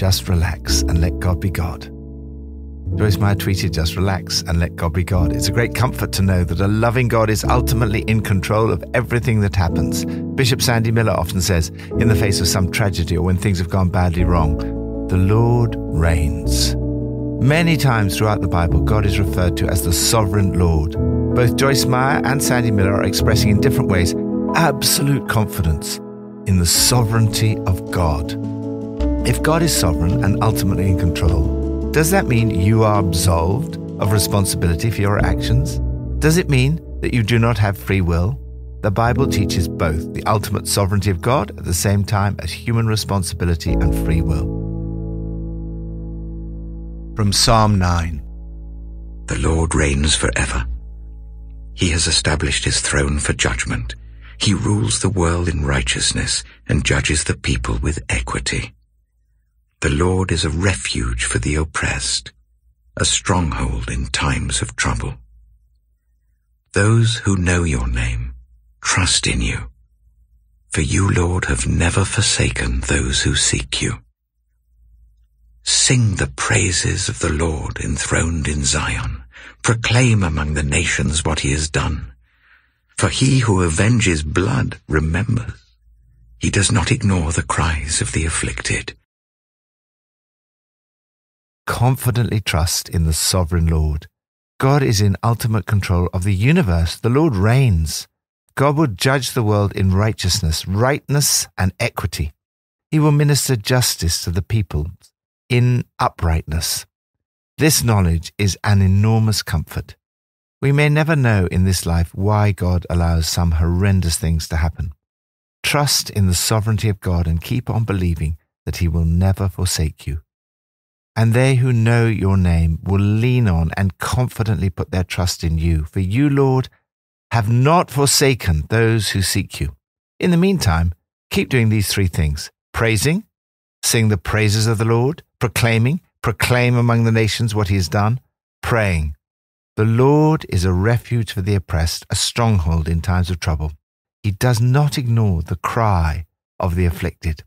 just relax and let God be God. Joyce Meyer tweeted, just relax and let God be God. It's a great comfort to know that a loving God is ultimately in control of everything that happens. Bishop Sandy Miller often says, in the face of some tragedy or when things have gone badly wrong, the Lord reigns. Many times throughout the Bible, God is referred to as the sovereign Lord. Both Joyce Meyer and Sandy Miller are expressing in different ways absolute confidence in the sovereignty of God. If God is sovereign and ultimately in control, does that mean you are absolved of responsibility for your actions? Does it mean that you do not have free will? The Bible teaches both the ultimate sovereignty of God at the same time as human responsibility and free will. From Psalm 9 The Lord reigns forever. He has established his throne for judgment. He rules the world in righteousness and judges the people with equity. The Lord is a refuge for the oppressed, a stronghold in times of trouble. Those who know your name trust in you, for you, Lord, have never forsaken those who seek you. Sing the praises of the Lord enthroned in Zion. Proclaim among the nations what he has done. For he who avenges blood remembers. He does not ignore the cries of the afflicted confidently trust in the sovereign Lord. God is in ultimate control of the universe. The Lord reigns. God will judge the world in righteousness, rightness, and equity. He will minister justice to the people in uprightness. This knowledge is an enormous comfort. We may never know in this life why God allows some horrendous things to happen. Trust in the sovereignty of God and keep on believing that He will never forsake you and they who know your name will lean on and confidently put their trust in you. For you, Lord, have not forsaken those who seek you. In the meantime, keep doing these three things praising, sing the praises of the Lord, proclaiming, proclaim among the nations what he has done, praying. The Lord is a refuge for the oppressed, a stronghold in times of trouble. He does not ignore the cry of the afflicted.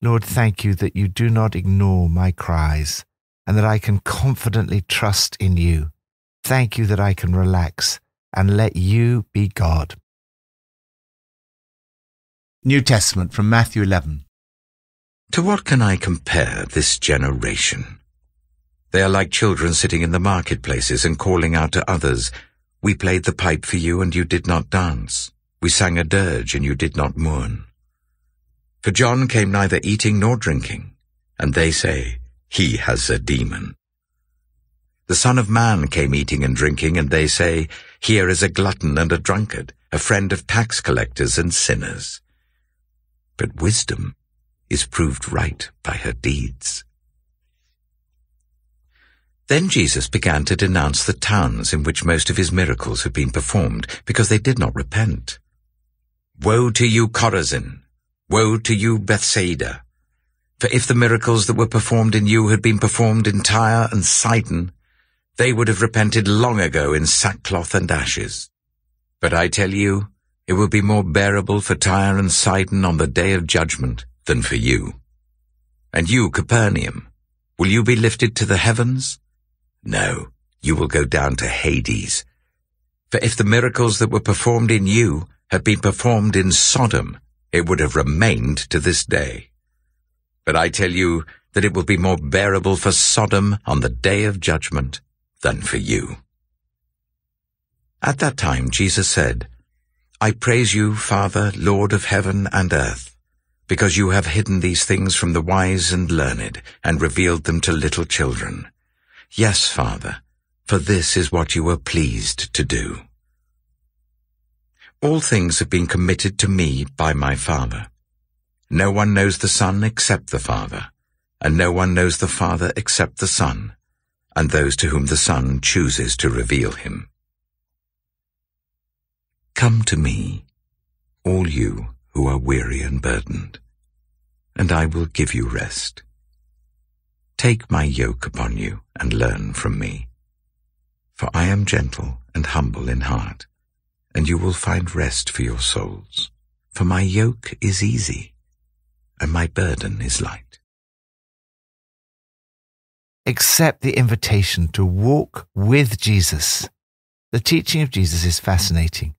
Lord, thank you that you do not ignore my cries and that I can confidently trust in you. Thank you that I can relax and let you be God. New Testament from Matthew 11. To what can I compare this generation? They are like children sitting in the marketplaces and calling out to others, We played the pipe for you and you did not dance. We sang a dirge and you did not mourn. For John came neither eating nor drinking, and they say, He has a demon. The Son of Man came eating and drinking, and they say, Here is a glutton and a drunkard, a friend of tax collectors and sinners. But wisdom is proved right by her deeds. Then Jesus began to denounce the towns in which most of his miracles had been performed, because they did not repent. Woe to you, Chorazin! Woe to you, Bethsaida! For if the miracles that were performed in you had been performed in Tyre and Sidon, they would have repented long ago in sackcloth and ashes. But I tell you, it will be more bearable for Tyre and Sidon on the day of judgment than for you. And you, Capernaum, will you be lifted to the heavens? No, you will go down to Hades. For if the miracles that were performed in you had been performed in Sodom, it would have remained to this day. But I tell you that it will be more bearable for Sodom on the day of judgment than for you. At that time Jesus said, I praise you, Father, Lord of heaven and earth, because you have hidden these things from the wise and learned, and revealed them to little children. Yes, Father, for this is what you were pleased to do. All things have been committed to me by my Father. No one knows the Son except the Father, and no one knows the Father except the Son, and those to whom the Son chooses to reveal him. Come to me, all you who are weary and burdened, and I will give you rest. Take my yoke upon you and learn from me, for I am gentle and humble in heart and you will find rest for your souls. For my yoke is easy, and my burden is light. accept the invitation to walk with Jesus. The teaching of Jesus is fascinating.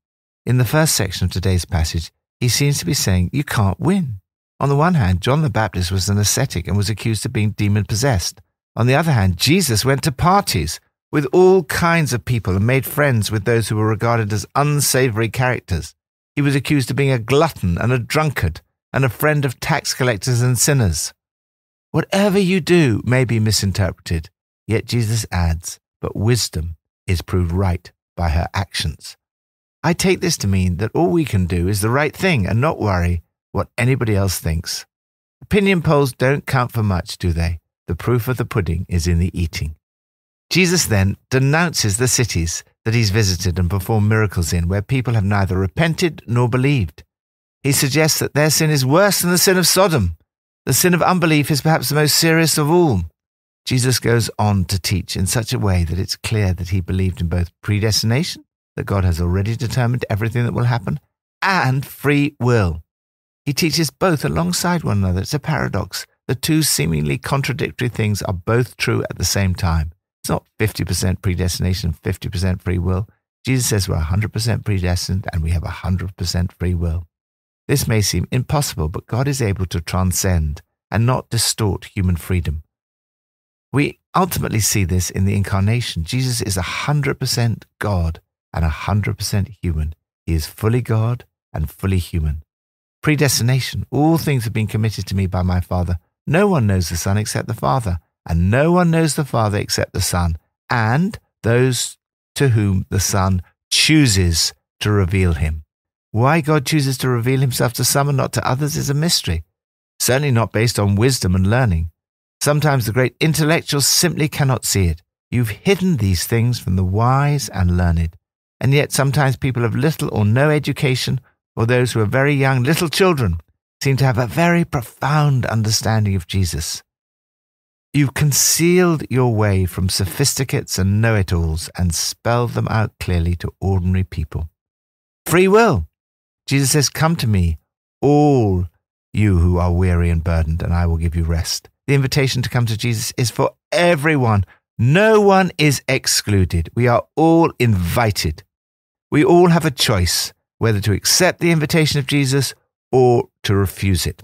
In the first section of today's passage, he seems to be saying you can't win. On the one hand, John the Baptist was an ascetic and was accused of being demon possessed. On the other hand, Jesus went to parties with all kinds of people and made friends with those who were regarded as unsavory characters. He was accused of being a glutton and a drunkard and a friend of tax collectors and sinners. Whatever you do may be misinterpreted, yet Jesus adds, but wisdom is proved right by her actions. I take this to mean that all we can do is the right thing and not worry what anybody else thinks. Opinion polls don't count for much, do they? The proof of the pudding is in the eating. Jesus then denounces the cities that he's visited and performed miracles in where people have neither repented nor believed. He suggests that their sin is worse than the sin of Sodom. The sin of unbelief is perhaps the most serious of all. Jesus goes on to teach in such a way that it's clear that he believed in both predestination, that God has already determined everything that will happen, and free will. He teaches both alongside one another. It's a paradox. The two seemingly contradictory things are both true at the same time. It's not 50% predestination, 50% free will. Jesus says we're 100% predestined and we have 100% free will. This may seem impossible, but God is able to transcend and not distort human freedom. We ultimately see this in the incarnation. Jesus is 100% God and 100% human. He is fully God and fully human. Predestination. All things have been committed to me by my Father. No one knows the Son except the Father, and no one knows the Father except the Son, and those to whom the Son chooses to reveal him. Why God chooses to reveal himself to some and not to others is a mystery, certainly not based on wisdom and learning. Sometimes the great intellectuals simply cannot see it. You've hidden these things from the wise and learned. And yet sometimes people of little or no education, or those who are very young, little children, seem to have a very profound understanding of Jesus. You've concealed your way from sophisticates and know it alls and spelled them out clearly to ordinary people. Free will. Jesus says, Come to me, all you who are weary and burdened, and I will give you rest. The invitation to come to Jesus is for everyone. No one is excluded. We are all invited. We all have a choice whether to accept the invitation of Jesus or to refuse it.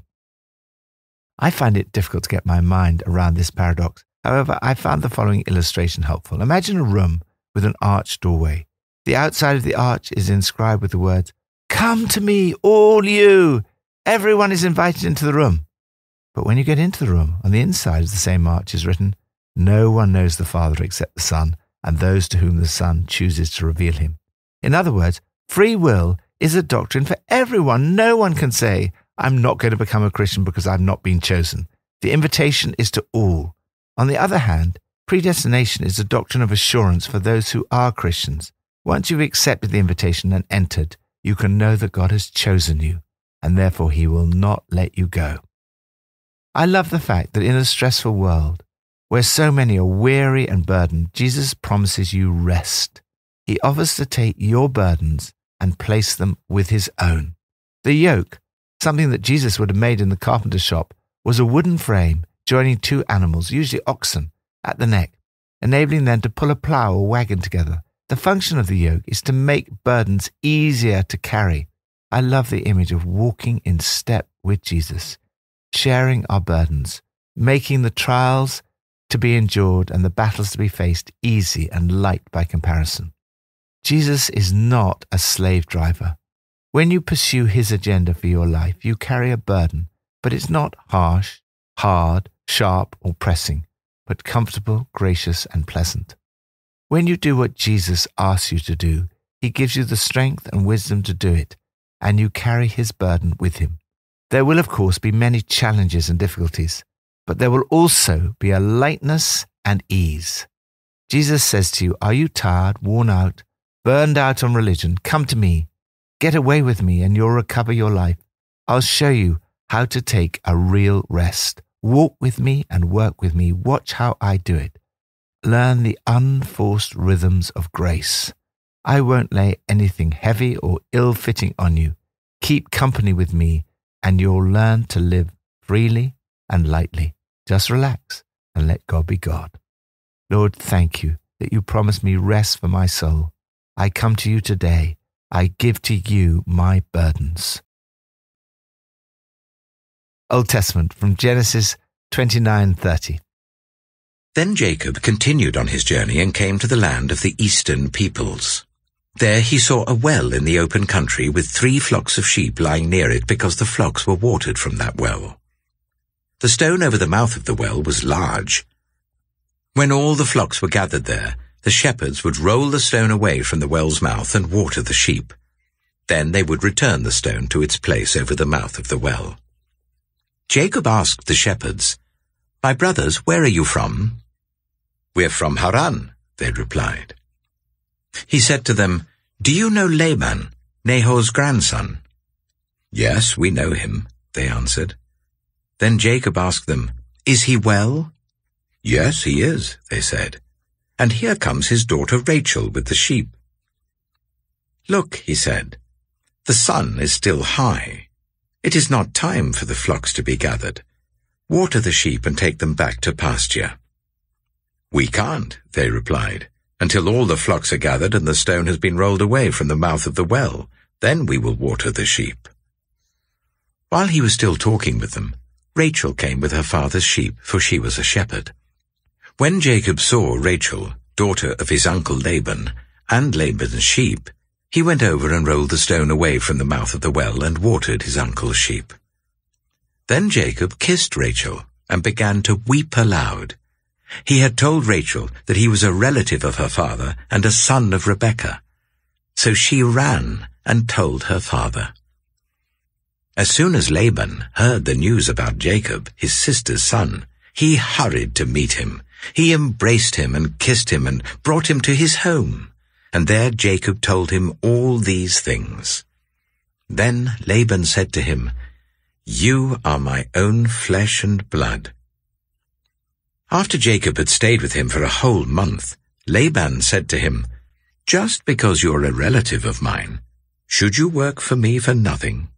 I find it difficult to get my mind around this paradox. However, I found the following illustration helpful. Imagine a room with an arched doorway. The outside of the arch is inscribed with the words, Come to me, all you. Everyone is invited into the room. But when you get into the room, on the inside of the same arch is written, No one knows the Father except the Son, and those to whom the Son chooses to reveal him. In other words, free will is a doctrine for everyone. No one can say, I'm not going to become a Christian because I've not been chosen. The invitation is to all. On the other hand, predestination is a doctrine of assurance for those who are Christians. Once you've accepted the invitation and entered, you can know that God has chosen you, and therefore He will not let you go. I love the fact that in a stressful world, where so many are weary and burdened, Jesus promises you rest. He offers to take your burdens and place them with His own. The yoke, something that Jesus would have made in the carpenter's shop, was a wooden frame joining two animals, usually oxen, at the neck, enabling them to pull a plough or wagon together. The function of the yoke is to make burdens easier to carry. I love the image of walking in step with Jesus, sharing our burdens, making the trials to be endured and the battles to be faced easy and light by comparison. Jesus is not a slave driver. When you pursue his agenda for your life, you carry a burden, but it's not harsh, hard, sharp, or pressing, but comfortable, gracious, and pleasant. When you do what Jesus asks you to do, he gives you the strength and wisdom to do it, and you carry his burden with him. There will, of course, be many challenges and difficulties, but there will also be a lightness and ease. Jesus says to you, Are you tired, worn out, burned out on religion? Come to me. Get away with me, and you'll recover your life. I'll show you how to take a real rest. Walk with me and work with me. Watch how I do it learn the unforced rhythms of grace. I won't lay anything heavy or ill fitting on you. Keep company with me, and you'll learn to live freely and lightly. Just relax and let God be God. Lord, thank you that you promised me rest for my soul. I come to you today. I give to you my burdens. Old Testament from Genesis 29:30. Then Jacob continued on his journey and came to the land of the eastern peoples. There he saw a well in the open country with three flocks of sheep lying near it because the flocks were watered from that well. The stone over the mouth of the well was large. When all the flocks were gathered there, the shepherds would roll the stone away from the well's mouth and water the sheep. Then they would return the stone to its place over the mouth of the well. Jacob asked the shepherds, My brothers, where are you from? We're from Haran, they replied. He said to them, Do you know Laban, Nahor's grandson? Yes, we know him, they answered. Then Jacob asked them, Is he well? Yes, he is, they said. And here comes his daughter Rachel with the sheep. Look, he said, the sun is still high. It is not time for the flocks to be gathered. Water the sheep and take them back to pasture. We can't, they replied, until all the flocks are gathered and the stone has been rolled away from the mouth of the well. Then we will water the sheep. While he was still talking with them, Rachel came with her father's sheep, for she was a shepherd. When Jacob saw Rachel, daughter of his uncle Laban, and Laban's sheep, he went over and rolled the stone away from the mouth of the well and watered his uncle's sheep. Then Jacob kissed Rachel and began to weep aloud. He had told Rachel that he was a relative of her father and a son of Rebekah. So she ran and told her father. As soon as Laban heard the news about Jacob, his sister's son, he hurried to meet him. He embraced him and kissed him and brought him to his home. And there Jacob told him all these things. Then Laban said to him, You are my own flesh and blood. After Jacob had stayed with him for a whole month, Laban said to him, Just because you're a relative of mine, should you work for me for nothing?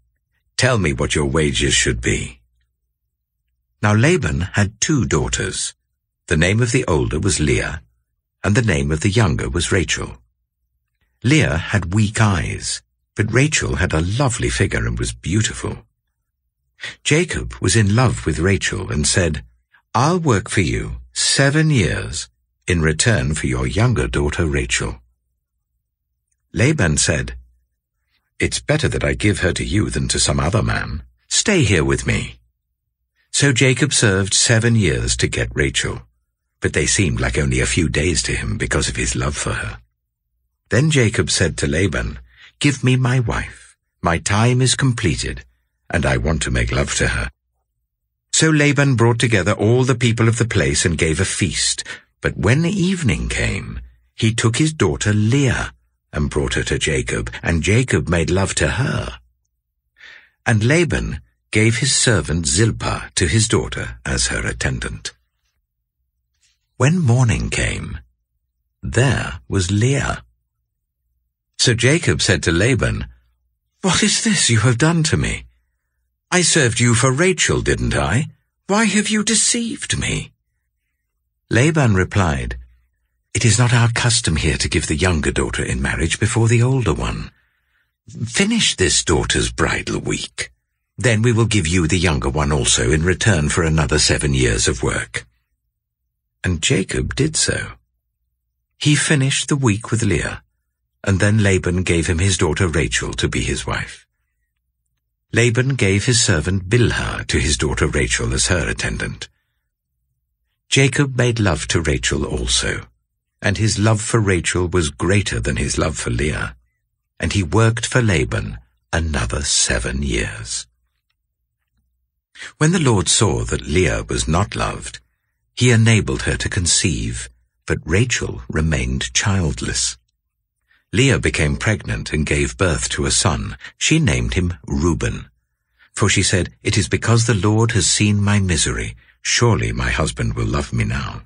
Tell me what your wages should be. Now Laban had two daughters. The name of the older was Leah, and the name of the younger was Rachel. Leah had weak eyes, but Rachel had a lovely figure and was beautiful. Jacob was in love with Rachel and said, I'll work for you seven years in return for your younger daughter Rachel. Laban said, it's better that I give her to you than to some other man. Stay here with me. So Jacob served seven years to get Rachel, but they seemed like only a few days to him because of his love for her. Then Jacob said to Laban, Give me my wife. My time is completed, and I want to make love to her. So Laban brought together all the people of the place and gave a feast. But when evening came, he took his daughter Leah and brought her to Jacob, and Jacob made love to her. And Laban gave his servant Zilpah to his daughter as her attendant. When morning came, there was Leah. So Jacob said to Laban, What is this you have done to me? I served you for Rachel, didn't I? Why have you deceived me? Laban replied, it is not our custom here to give the younger daughter in marriage before the older one. Finish this daughter's bridal week. Then we will give you the younger one also in return for another seven years of work. And Jacob did so. He finished the week with Leah, and then Laban gave him his daughter Rachel to be his wife. Laban gave his servant Bilhah to his daughter Rachel as her attendant. Jacob made love to Rachel also and his love for Rachel was greater than his love for Leah, and he worked for Laban another seven years. When the Lord saw that Leah was not loved, he enabled her to conceive, but Rachel remained childless. Leah became pregnant and gave birth to a son. She named him Reuben. For she said, It is because the Lord has seen my misery. Surely my husband will love me now.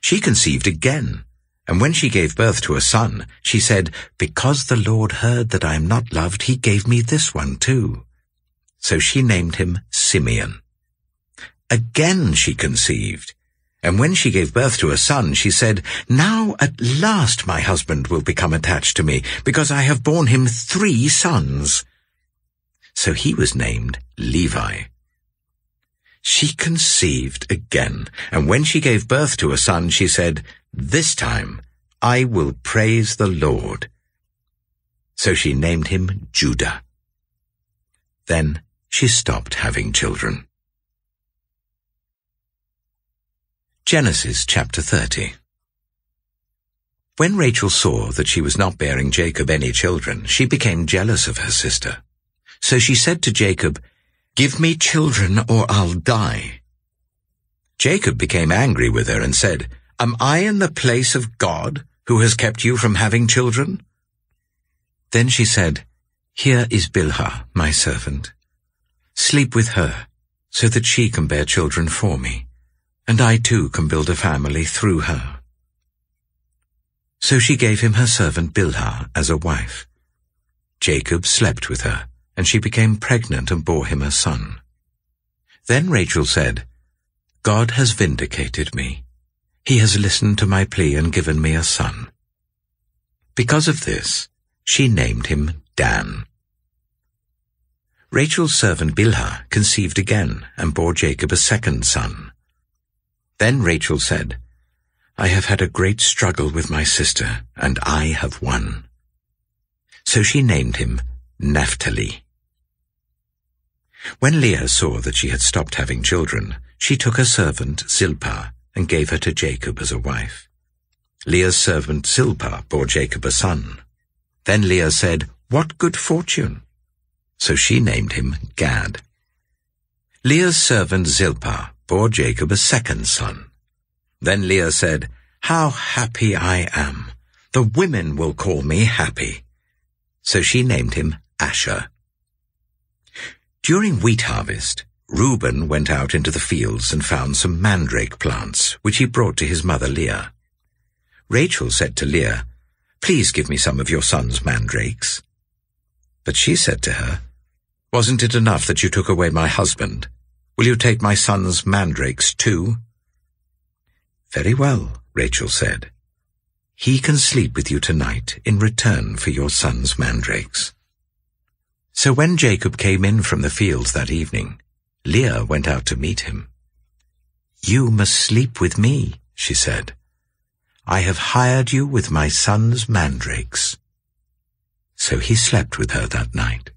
She conceived again, and when she gave birth to a son, she said, Because the Lord heard that I am not loved, he gave me this one too. So she named him Simeon. Again she conceived, And when she gave birth to a son, she said, Now at last my husband will become attached to me, because I have borne him three sons. So he was named Levi. She conceived again, and when she gave birth to a son, she said, This time I will praise the Lord. So she named him Judah. Then she stopped having children. Genesis chapter 30 When Rachel saw that she was not bearing Jacob any children, she became jealous of her sister. So she said to Jacob, Give me children or I'll die. Jacob became angry with her and said, Am I in the place of God, who has kept you from having children? Then she said, Here is Bilhah, my servant. Sleep with her, so that she can bear children for me, and I too can build a family through her. So she gave him her servant Bilhah as a wife. Jacob slept with her, and she became pregnant and bore him a son. Then Rachel said, God has vindicated me. He has listened to my plea and given me a son. Because of this, she named him Dan. Rachel's servant Bilhah conceived again and bore Jacob a second son. Then Rachel said, I have had a great struggle with my sister, and I have won. So she named him Naphtali. When Leah saw that she had stopped having children, she took her servant Zilpah and gave her to Jacob as a wife. Leah's servant Zilpah bore Jacob a son. Then Leah said, What good fortune! So she named him Gad. Leah's servant Zilpah bore Jacob a second son. Then Leah said, How happy I am! The women will call me happy. So she named him Asher. During wheat harvest, Reuben went out into the fields and found some mandrake plants, which he brought to his mother Leah. Rachel said to Leah, Please give me some of your son's mandrakes. But she said to her, Wasn't it enough that you took away my husband? Will you take my son's mandrakes too? Very well, Rachel said. He can sleep with you tonight in return for your son's mandrakes. So when Jacob came in from the fields that evening, Leah went out to meet him. You must sleep with me, she said. I have hired you with my son's mandrakes. So he slept with her that night.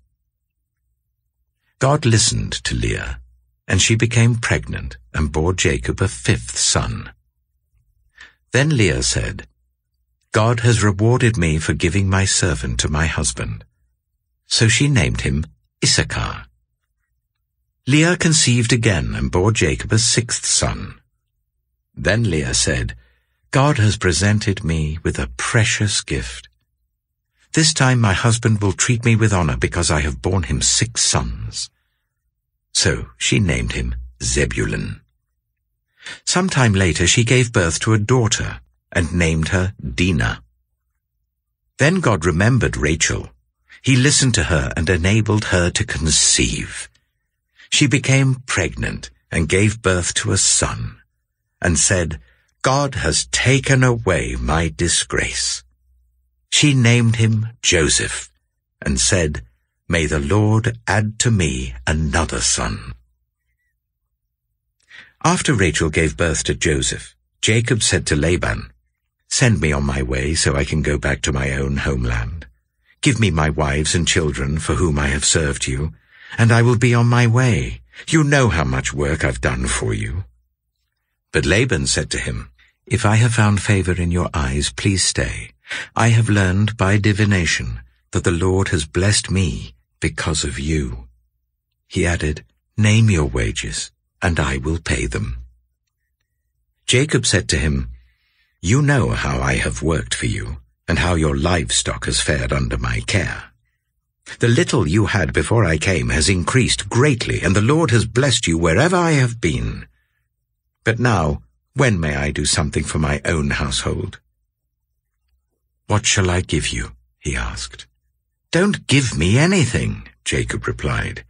God listened to Leah, and she became pregnant and bore Jacob a fifth son. Then Leah said, God has rewarded me for giving my servant to my husband. So she named him Issachar. Leah conceived again and bore Jacob a sixth son. Then Leah said, God has presented me with a precious gift. This time my husband will treat me with honor because I have borne him six sons. So she named him Zebulun. Some time later she gave birth to a daughter and named her Dinah. Then God remembered Rachel. He listened to her and enabled her to conceive. She became pregnant and gave birth to a son and said, God has taken away my disgrace. She named him Joseph and said, May the Lord add to me another son. After Rachel gave birth to Joseph, Jacob said to Laban, Send me on my way so I can go back to my own homeland. Give me my wives and children for whom I have served you, and I will be on my way. You know how much work I've done for you. But Laban said to him, If I have found favor in your eyes, please stay. I have learned by divination that the Lord has blessed me because of you. He added, Name your wages, and I will pay them. Jacob said to him, You know how I have worked for you, and how your livestock has fared under my care. The little you had before I came has increased greatly, and the Lord has blessed you wherever I have been. But now, when may I do something for my own household? What shall I give you? he asked. Don't give me anything, Jacob replied.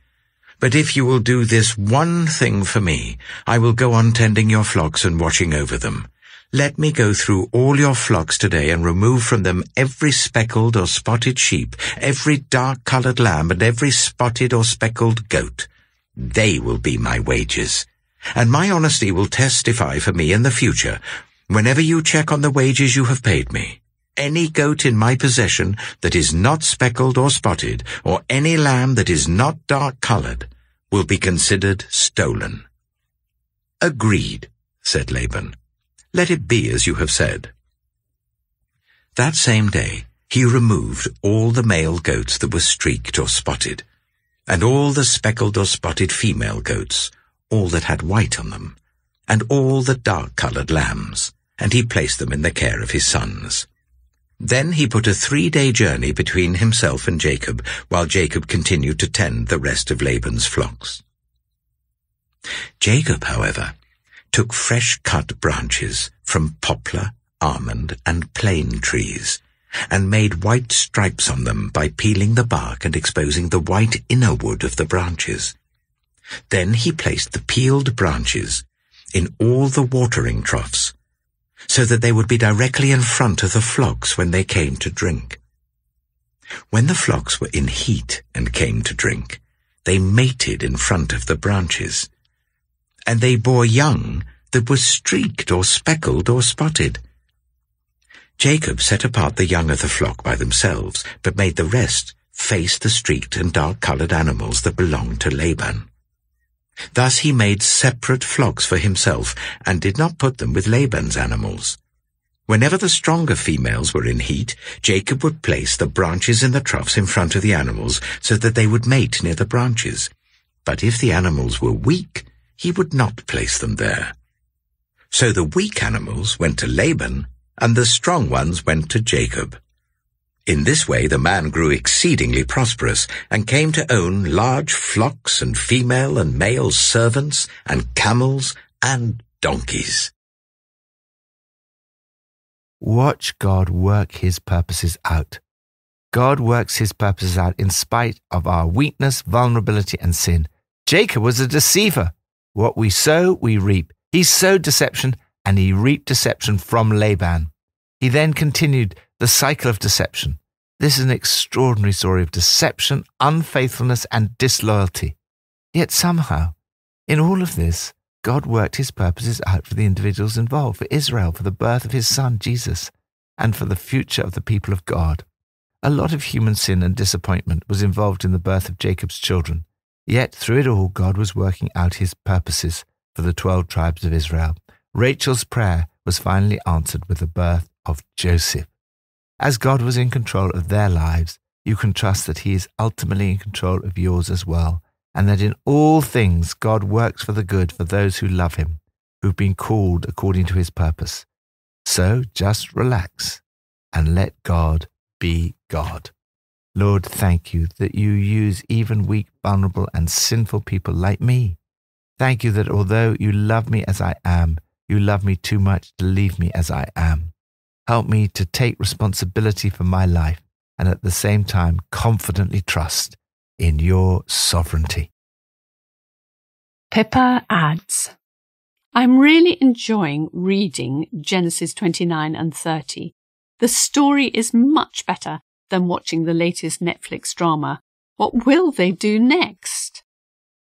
But if you will do this one thing for me, I will go on tending your flocks and watching over them. Let me go through all your flocks today and remove from them every speckled or spotted sheep, every dark-coloured lamb, and every spotted or speckled goat. They will be my wages. And my honesty will testify for me in the future, whenever you check on the wages you have paid me. Any goat in my possession that is not speckled or spotted, or any lamb that is not dark-coloured, will be considered stolen. Agreed, said Laban. Let it be as you have said. That same day he removed all the male goats that were streaked or spotted, and all the speckled or spotted female goats, all that had white on them, and all the dark-coloured lambs, and he placed them in the care of his sons. Then he put a three-day journey between himself and Jacob, while Jacob continued to tend the rest of Laban's flocks. Jacob, however, took fresh-cut branches from poplar, almond, and plane trees, and made white stripes on them by peeling the bark and exposing the white inner wood of the branches. Then he placed the peeled branches in all the watering troughs, so that they would be directly in front of the flocks when they came to drink. When the flocks were in heat and came to drink, they mated in front of the branches, and they bore young that were streaked or speckled or spotted. Jacob set apart the young of the flock by themselves, but made the rest face the streaked and dark-coloured animals that belonged to Laban. Thus he made separate flocks for himself, and did not put them with Laban's animals. Whenever the stronger females were in heat, Jacob would place the branches in the troughs in front of the animals, so that they would mate near the branches. But if the animals were weak, he would not place them there. So the weak animals went to Laban, and the strong ones went to Jacob. In this way the man grew exceedingly prosperous, and came to own large flocks and female and male servants, and camels and donkeys. Watch God work his purposes out. God works his purposes out in spite of our weakness, vulnerability, and sin. Jacob was a deceiver. What we sow, we reap. He sowed deception, and he reaped deception from Laban. He then continued the cycle of deception. This is an extraordinary story of deception, unfaithfulness, and disloyalty. Yet somehow, in all of this, God worked his purposes out for the individuals involved, for Israel, for the birth of his son, Jesus, and for the future of the people of God. A lot of human sin and disappointment was involved in the birth of Jacob's children. Yet through it all, God was working out his purposes for the twelve tribes of Israel. Rachel's prayer was finally answered with the birth of Joseph. As God was in control of their lives, you can trust that he is ultimately in control of yours as well and that in all things God works for the good for those who love him, who've been called according to his purpose. So just relax and let God be God. Lord, thank you that you use even weak, vulnerable, and sinful people like me. Thank you that although you love me as I am, you love me too much to leave me as I am. Help me to take responsibility for my life and at the same time confidently trust in your sovereignty. Pippa adds, I'm really enjoying reading Genesis 29 and 30. The story is much better than watching the latest Netflix drama. What will they do next?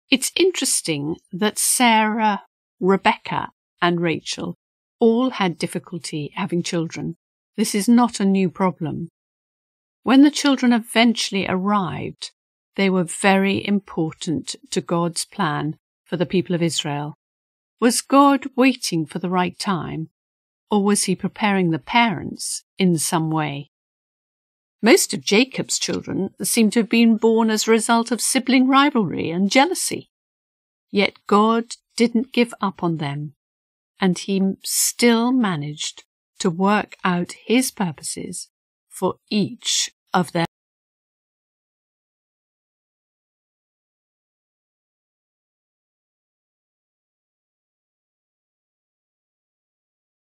It's interesting that Sarah, Rebecca, and Rachel all had difficulty having children. This is not a new problem. When the children eventually arrived, they were very important to God's plan for the people of Israel. Was God waiting for the right time, or was he preparing the parents in some way? Most of Jacob's children seem to have been born as a result of sibling rivalry and jealousy. Yet God didn't give up on them, and he still managed to work out his purposes for each of their